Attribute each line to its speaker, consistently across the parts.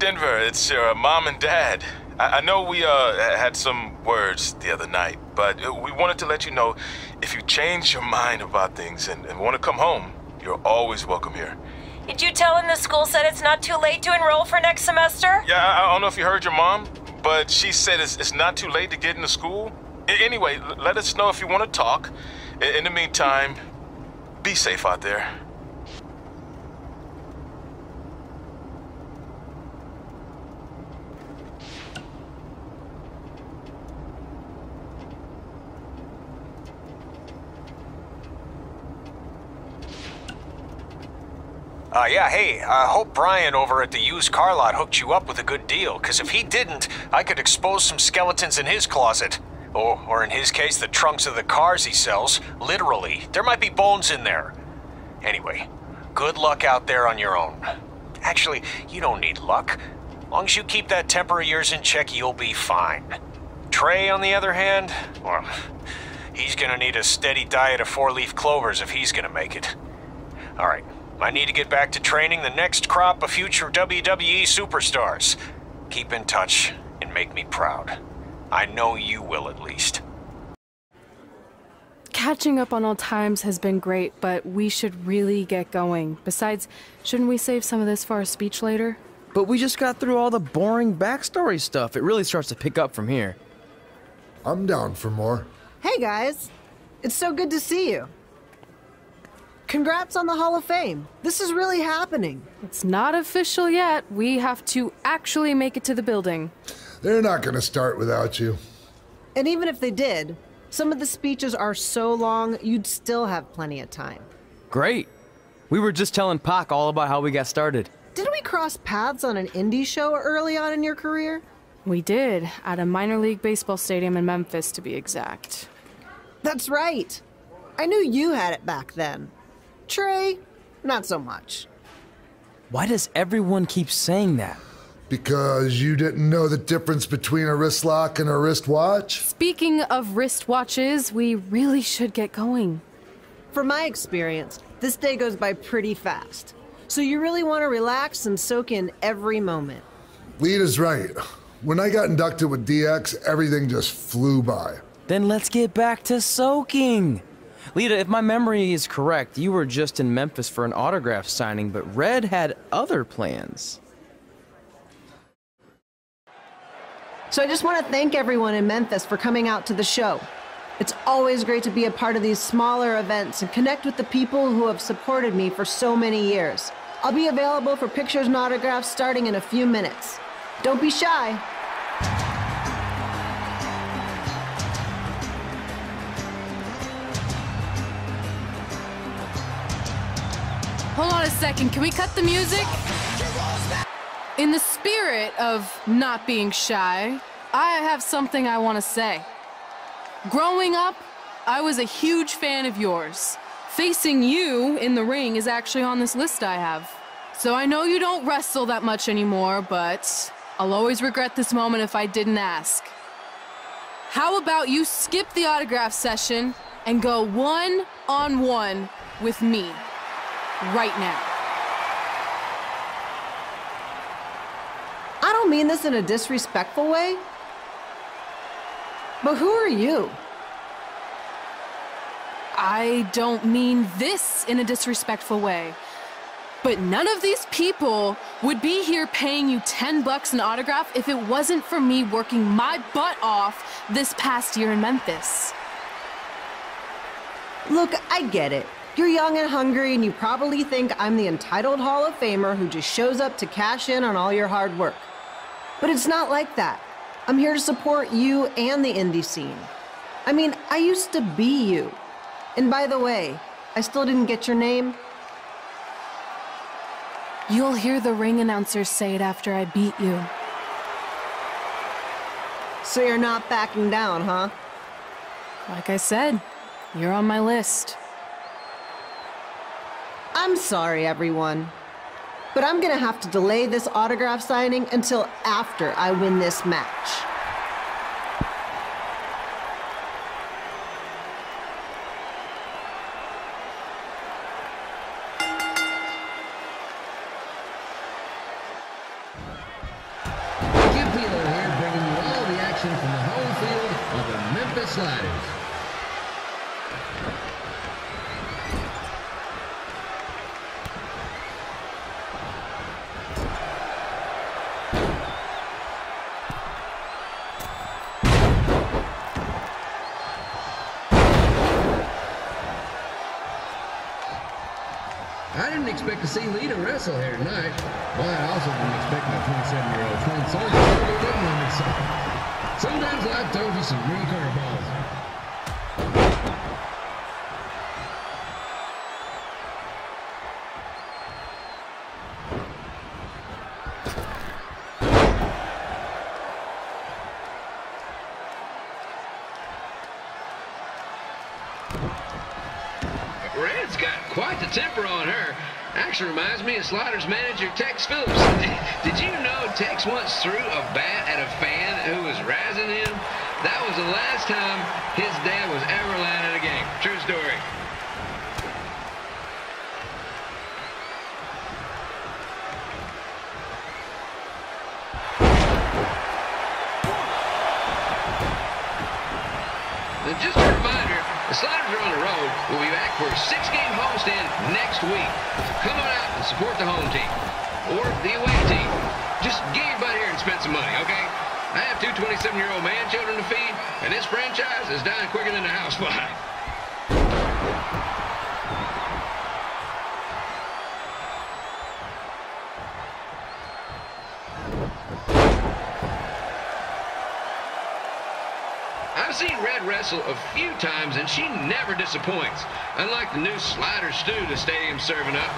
Speaker 1: Denver, it's your mom and dad. I, I know we uh had some words the other night, but uh, we wanted to let you know if you change your mind about things and, and want to come home, you're always welcome here.
Speaker 2: Did you tell him the school said it's not too late to enroll for next semester?
Speaker 1: Yeah, I, I don't know if you heard your mom, but she said it's, it's not too late to get into school. A- anyway, let us know if you want to talk. I- in the meantime, be safe out there.
Speaker 3: Uh, yeah, hey, I hope Brian over at the used car lot hooked you up with a good deal, because if he didn't, I could expose some skeletons in his closet. Or, or in his case, the trunks of the cars he sells. Literally. There might be bones in there. Anyway, good luck out there on your own. Actually, you don't need luck. Long as you keep that temper of yours in check, you'll be fine. Trey, on the other hand, well, he's gonna need a steady diet of four-leaf clovers if he's gonna make it. All right. I need to get back to training the next crop of future WWE superstars. Keep in touch and make me proud. I know you will at least.
Speaker 4: Catching up on old times has been great, but we should really get going. Besides, shouldn't we save some of this for our speech later?
Speaker 5: But we just got through all the boring backstory stuff. It really starts to pick up from here.
Speaker 6: I'm down for more.
Speaker 7: Hey guys, it's so good to see you. Congrats on the Hall of Fame. This is really happening.
Speaker 4: It's not official yet. We have to actually make it to the building.
Speaker 6: They're not going to start without you.
Speaker 7: And even if they did, some of the speeches are so long, you'd still have plenty of time.
Speaker 5: Great. We were just telling Pac all about how we got started.
Speaker 7: Didn't we cross paths on an indie show early on in your career?
Speaker 4: We did, at a minor league baseball stadium in Memphis, to be exact.
Speaker 7: That's right. I knew you had it back then. Trey, not so much.
Speaker 5: Why does everyone keep saying that?
Speaker 6: Because you didn't know the difference between a wrist lock and a wristwatch?
Speaker 4: Speaking of wristwatches, we really should get going.
Speaker 7: From my experience, this day goes by pretty fast. So you really want to relax and soak in every moment.
Speaker 6: Lita is right. When I got inducted with DX, everything just flew by.
Speaker 5: Then let's get back to soaking. Lita, if my memory is correct, you were just in Memphis for an autograph signing, but Red had other plans.
Speaker 7: So I just want to thank everyone in Memphis for coming out to the show. It's always great to be a part of these smaller events and connect with the people who have supported me for so many years. I'll be available for pictures and autographs starting in a few minutes. Don't be shy.
Speaker 4: Hold on a second, can we cut the music? In the spirit of not being shy, I have something I want to say. Growing up, I was a huge fan of yours. Facing you in the ring is actually on this list I have. So I know you don't wrestle that much anymore, but I'll always regret this moment if I didn't ask. How about you skip the autograph session and go one on one with me right now?
Speaker 7: I don't mean this in a disrespectful way. But who are you?
Speaker 4: I don't mean this in a disrespectful way. But none of these people would be here paying you 10 bucks an autograph if it wasn't for me working my butt off this past year in Memphis.
Speaker 7: Look, I get it. You're young and hungry, and you probably think I'm the entitled Hall of Famer who just shows up to cash in on all your hard work. But it's not like that. I'm here to support you and the indie scene. I mean, I used to be you. And by the way, I still didn't get your name.
Speaker 4: You'll hear the ring announcer say it after I beat you.
Speaker 7: So you're not backing down, huh?
Speaker 4: Like I said, you're on my list.
Speaker 7: I'm sorry, everyone. But I'm gonna have to delay this autograph signing until after I win this match.
Speaker 8: I didn't expect to see Lita wrestle here tonight, but I also didn't expect my 27-year-old twin son to living on this side. Sometimes life throws you some real curveballs.
Speaker 9: Me of Sliders manager Tex Phillips. Did you know Tex once threw a bat at a fan who was razzing him? That was the last time his dad was ever allowed at a game. True story. Are on the road. We'll be back for a six-game homestand next week. Come on out and support the home team or the away team. Just get your butt here and spend some money, okay? I have two 27-year-old man children to feed, and this franchise is dying quicker than the house a few times, and she never disappoints. Unlike the new slider stew the stadium's serving up.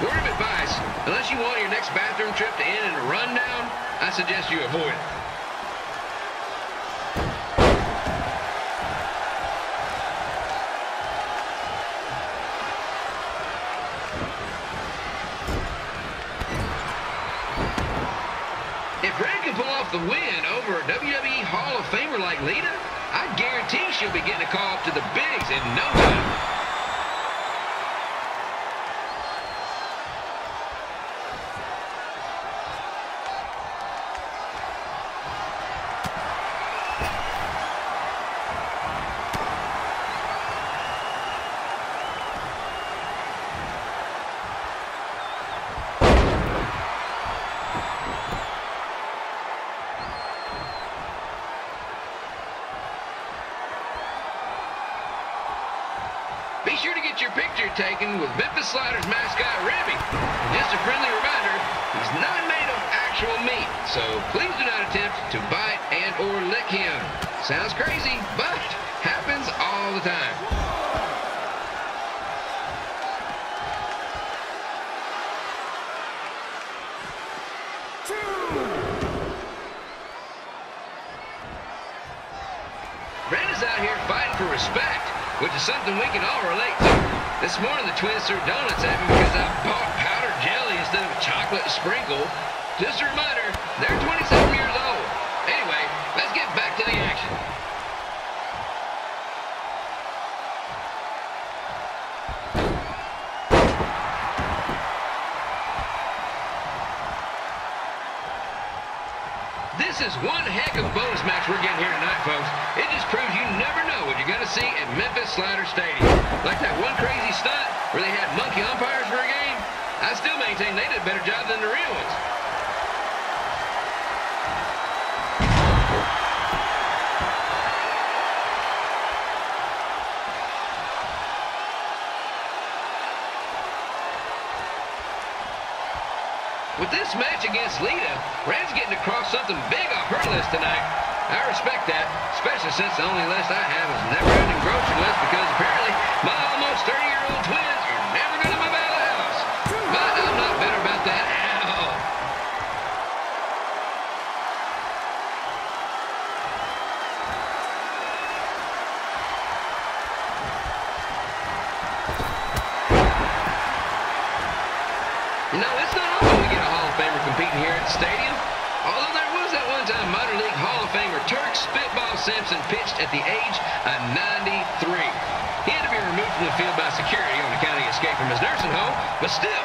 Speaker 9: Word of advice, unless you want your next bathroom trip to end in a rundown, I suggest you avoid it. She'll be getting a call up to the picture taken with Memphis Sliders mascot Ribbie. Just a friendly reminder, he's not made of actual meat, so please do not attempt to bite and or lick him. Sounds crazy, but happens all the time. Is out here fighting for respect, which is something we can all relate to. This morning, the twins threw donuts at me because I bought powdered jelly instead of chocolate sprinkle. Just a reminder, they're 27 years old. Anyway, let's get back to the action. This is one heck of a bonus match we're getting here tonight, folks. Know what you're going to see at Memphis Slider Stadium. Like that one crazy stunt where they had monkey umpires for a game. I still maintain they did a better job than the real ones. With this match against Lita, Red's getting across something big off her list tonight. I respect that, especially since the only list I have is never-ending grocery list because apparently my almost 30-year-old twins at the age of 93. He had to be removed from the field by security on account of the escape from his nursing home, but still,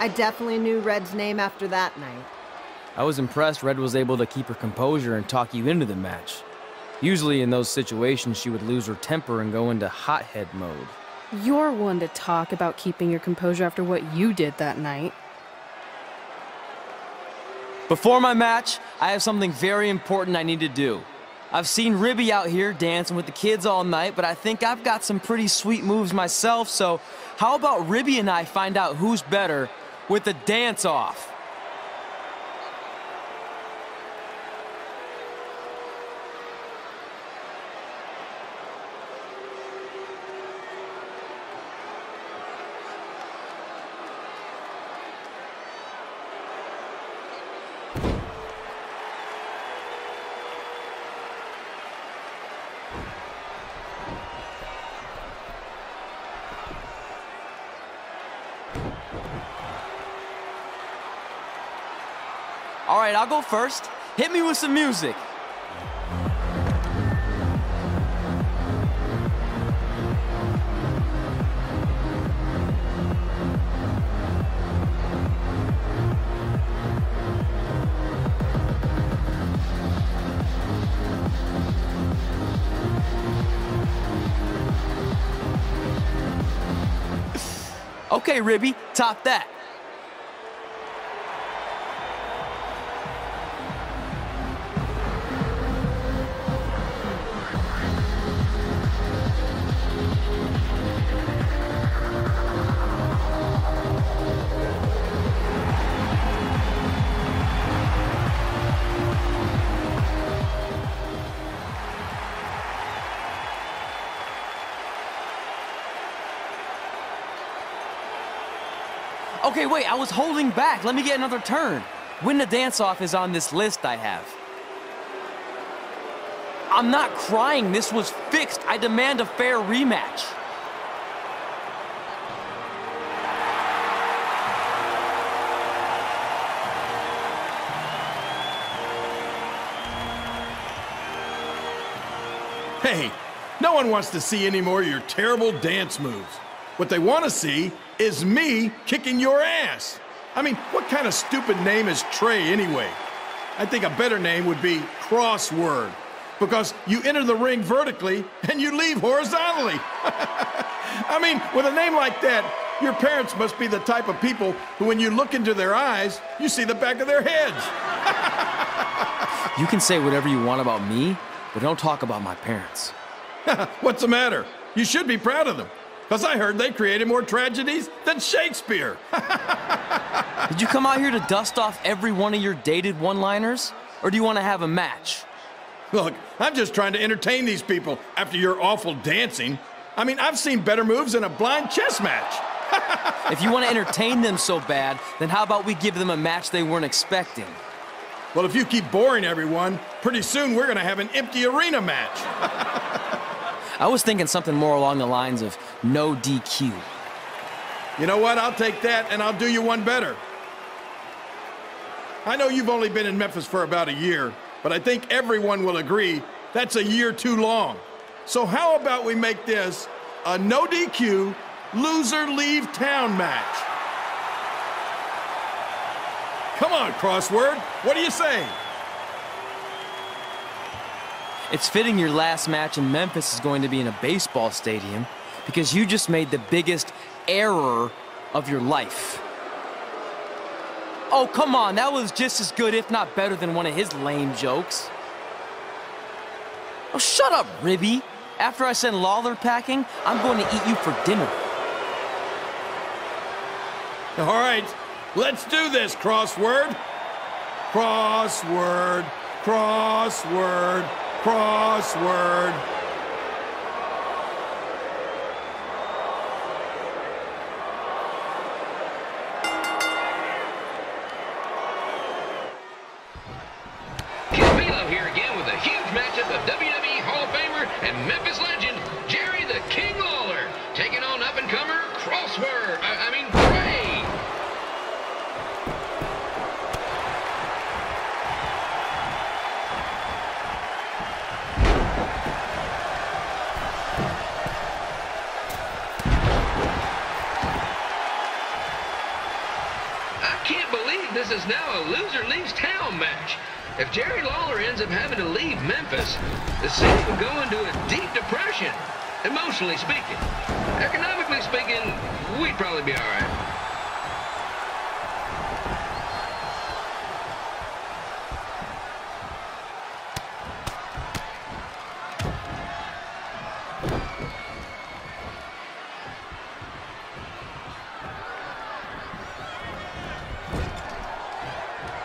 Speaker 7: I definitely knew Red's name after that night.
Speaker 5: I was impressed Red was able to keep her composure and talk you into the match. Usually in those situations, she would lose her temper and go into hothead mode.
Speaker 4: You're one to talk about keeping your composure after what you did that night.
Speaker 5: Before my match, I have something very important I need to do. I've seen Ribbie out here dancing with the kids all night, but I think I've got some pretty sweet moves myself, so how about Ribbie and I find out who's better with the dance All right, I'll go first. Hit me with some music. Okay, Ribbie, top that. Okay, wait, I was holding back. Let me get another turn. Win the dance off is on this list I have. I'm not crying. This was fixed. I demand a fair rematch.
Speaker 10: Hey, no one wants to see any more of your terrible dance moves. What they want to see is me kicking your ass. I mean, what kind of stupid name is Trey anyway? I think a better name would be Crossword, because you enter the ring vertically and you leave horizontally. I mean, with a name like that, your parents must be the type of people who, when you look into their eyes, you see the back of their heads.
Speaker 5: You can say whatever you want about me, but don't talk about my parents.
Speaker 10: What's the matter? You should be proud of them. Because I heard they created more tragedies than Shakespeare.
Speaker 5: Did you come out here to dust off every one of your dated one liners? Or do you want to have a match?
Speaker 10: Look, I'm just trying to entertain these people after your awful dancing. I mean, I've seen better moves in a blind chess match.
Speaker 5: If you want to entertain them so bad, then how about we give them a match they weren't expecting?
Speaker 10: Well, if you keep boring everyone, pretty soon we're going to have an empty arena match.
Speaker 5: I was thinking something more along the lines of no DQ.
Speaker 10: You know what? I'll take that and I'll do you one better. I know you've only been in Memphis for about a year, but I think everyone will agree that's a year too long. So how about we make this a no DQ, loser leave town match? Come on, Crossword. What do you say?
Speaker 5: It's fitting your last match in Memphis is going to be in a baseball stadium because you just made the biggest error of your life. Oh, come on, that was just as good, if not better, than one of his lame jokes. Oh, shut up, Ribbie. After I send Lawler packing, I'm going to eat you for dinner.
Speaker 10: All right, Let's do this, crossword. Crossword, crossword, crossword.
Speaker 9: Campillo here again with a of WWE Hall of Famer and Memphis If Jerry Lawler ends up having to leave Memphis, the city will go into a deep depression, emotionally speaking. Economically speaking, we'd probably be all right.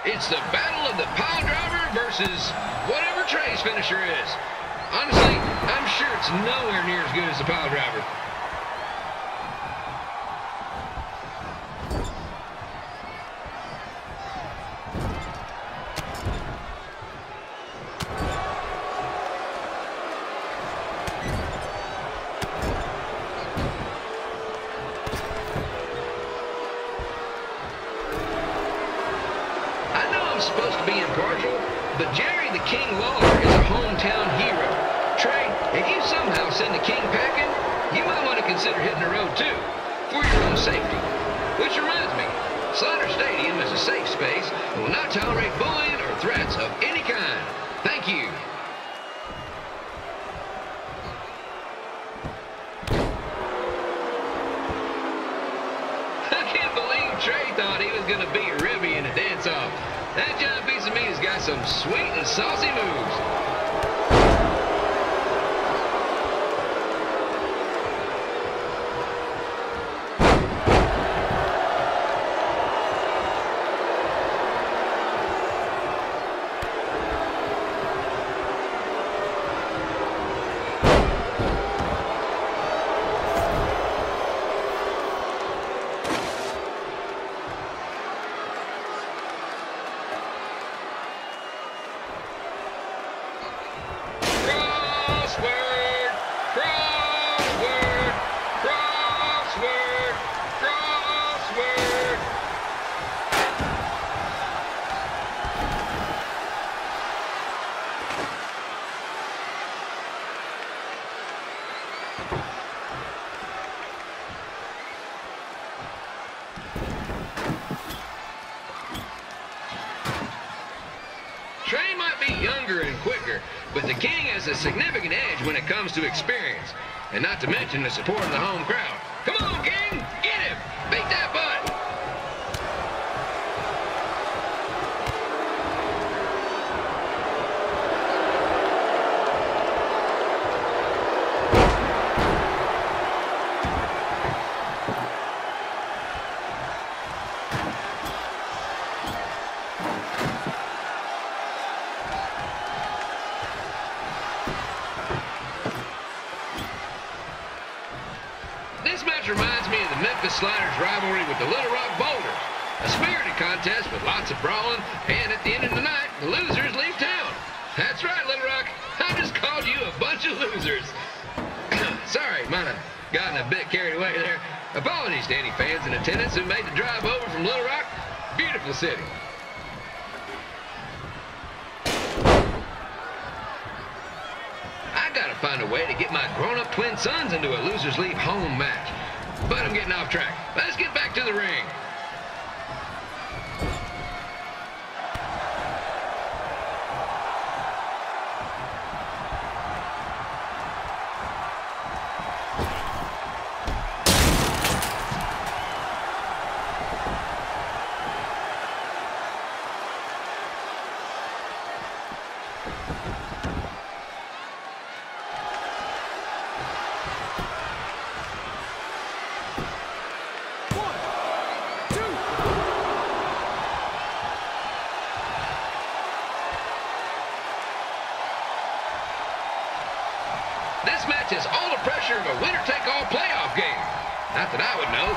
Speaker 9: It's the battle versus whatever Trey's finisher is. Honestly, I'm sure it's nowhere near as good as the pile driver. Supposed to be impartial, but Jerry the King Lawler is a hometown hero. Trey, if you somehow send the King packing, you might want to consider hitting the road too, for your own safety. Which reminds me, Slider Stadium is a safe space and will not tolerate bullying or threats of any kind. Thank you. I can't believe Trey thought he was going to beat Ribbie in a dance-off. That has got some sweet and saucy moves. And quicker, but the King has a significant edge when it comes to experience, and not to mention the support of the home crowd. Come on, King, get him! Beat that butt! You a bunch of losers. Sorry, might have gotten a bit carried away there. Apologies to any fans in attendance who made the drive over from Little Rock. Beautiful city. I gotta find a way to get my grown-up twin sons into a losers leave home match. But I'm getting off track. Let's get back to the ring.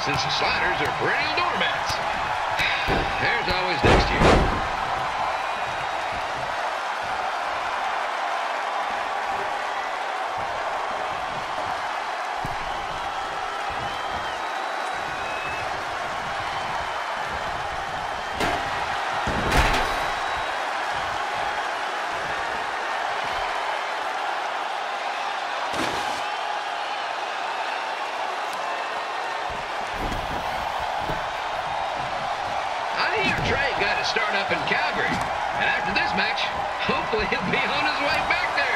Speaker 9: Since the Sliders are perennial doormats. There's always start up in Calgary. And after this match, hopefully he'll be on his way back there.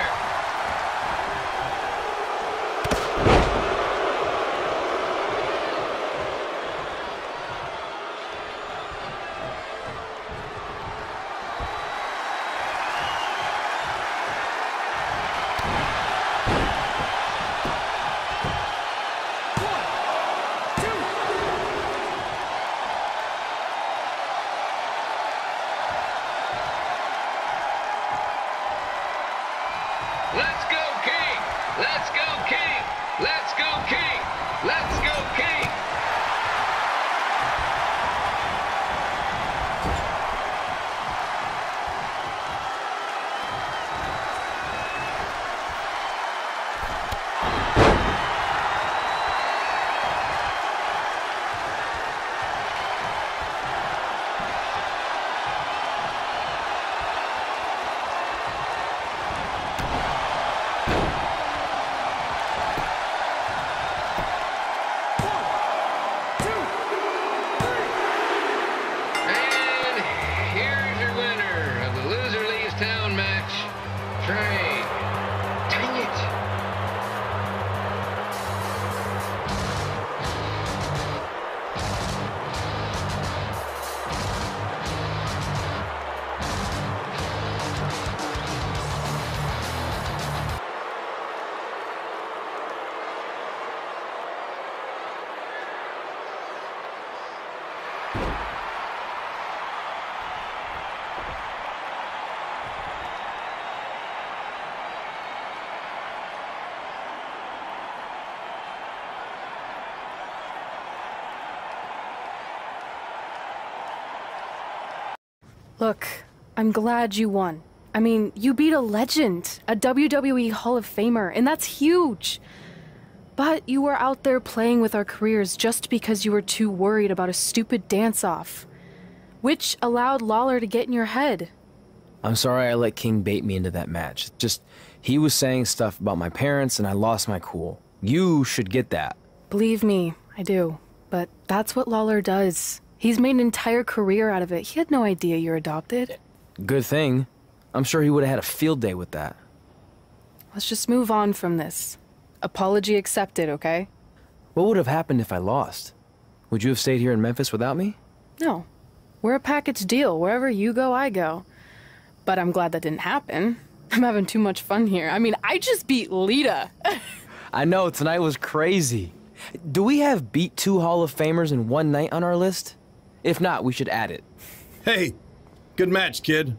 Speaker 4: Look, I'm glad you won. I mean, you beat a legend, a WWE Hall of Famer, and that's huge. But you were out there playing with our careers just because you were too worried about a stupid dance off, which allowed Lawler to get in your head.
Speaker 5: I'm sorry I let King bait me into that match. Just, he was saying stuff about my parents and I lost my cool. You should get that.
Speaker 4: Believe me, I do. But that's what Lawler does. He's made an entire career out of it. He had no idea you're adopted.
Speaker 5: Good thing. I'm sure he would have had a field day with that.
Speaker 4: Let's just move on from this. Apology accepted, okay?
Speaker 5: What would have happened if I lost? Would you have stayed here in Memphis without me?
Speaker 4: No. We're a package deal. Wherever you go, I go. But I'm glad that didn't happen. I'm having too much fun here. I mean, I just beat Lita.
Speaker 5: I know, tonight was crazy. Do we have beat two Hall of Famers in one night on our list? If not, we should add it.
Speaker 10: Hey, good match, kid.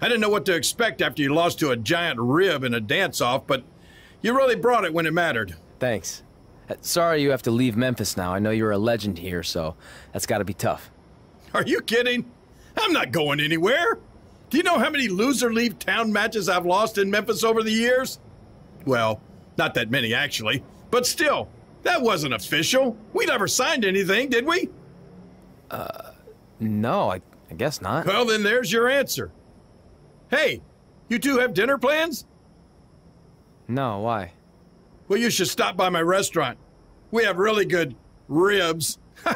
Speaker 10: I didn't know what to expect after you lost to a giant rib in a dance off, but you really brought it when it mattered.
Speaker 5: Thanks. Uh, Sorry you have to leave Memphis now. I know you're a legend here, so that's gotta be tough.
Speaker 10: Are you kidding? I'm not going anywhere. Do you know how many loser leave town matches I've lost in Memphis over the years? Well, not that many actually, but still, that wasn't official. We never signed anything, did we?
Speaker 5: Uh, no, I, I guess not.
Speaker 10: Well, then there's your answer. Hey, you two have dinner plans?
Speaker 5: No, why?
Speaker 10: Well, you should stop by my restaurant. We have really good ribs.